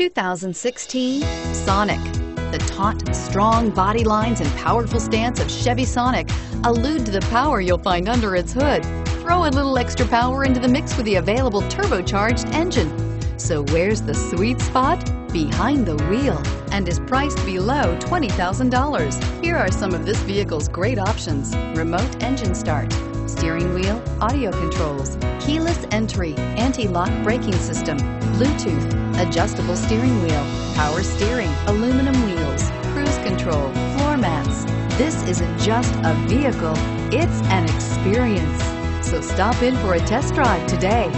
2016 Sonic. The taut, strong body lines and powerful stance of Chevy Sonic allude to the power you'll find under its hood. Throw a little extra power into the mix with the available turbocharged engine. So where's the sweet spot? Behind the wheel and is priced below $20,000. Here are some of this vehicle's great options. Remote engine start, steering wheel, audio controls, keyless entry, anti-lock braking system, Bluetooth, adjustable steering wheel, power steering, aluminum wheels, cruise control, floor mats. This isn't just a vehicle, it's an experience. So stop in for a test drive today.